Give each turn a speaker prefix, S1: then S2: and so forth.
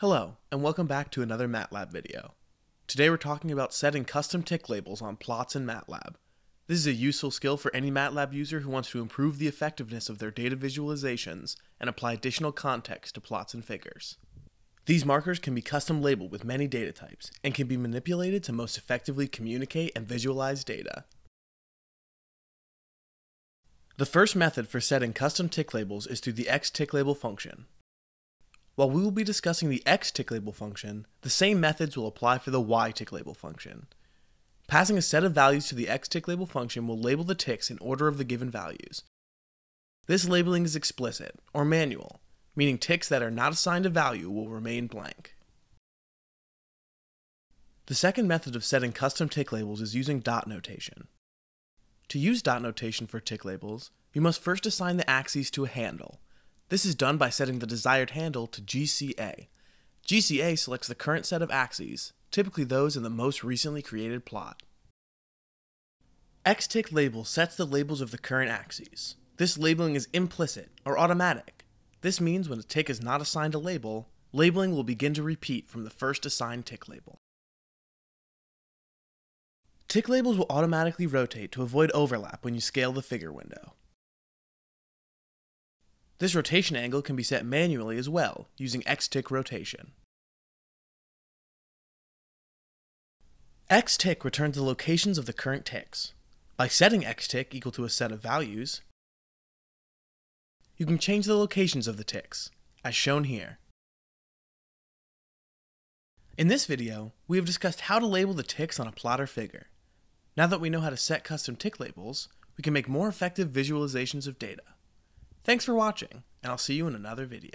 S1: Hello, and welcome back to another MATLAB video. Today we're talking about setting custom tick labels on plots in MATLAB. This is a useful skill for any MATLAB user who wants to improve the effectiveness of their data visualizations and apply additional context to plots and figures. These markers can be custom labeled with many data types and can be manipulated to most effectively communicate and visualize data. The first method for setting custom tick labels is through the xTickLabel function. While we will be discussing the xTickLabel function, the same methods will apply for the yTickLabel function. Passing a set of values to the xTickLabel function will label the ticks in order of the given values. This labeling is explicit, or manual, meaning ticks that are not assigned a value will remain blank. The second method of setting custom tick labels is using dot notation. To use dot notation for tick labels, you must first assign the axes to a handle. This is done by setting the desired handle to GCA. GCA selects the current set of axes, typically those in the most recently created plot. xTickLabel sets the labels of the current axes. This labeling is implicit, or automatic. This means when a tick is not assigned a label, labeling will begin to repeat from the first assigned tick label. Tick labels will automatically rotate to avoid overlap when you scale the figure window. This rotation angle can be set manually as well, using xtick rotation. xtick returns the locations of the current ticks. By setting xtick equal to a set of values, you can change the locations of the ticks, as shown here. In this video, we have discussed how to label the ticks on a plotter figure. Now that we know how to set custom tick labels, we can make more effective visualizations of data. Thanks for watching, and I'll see you in another video.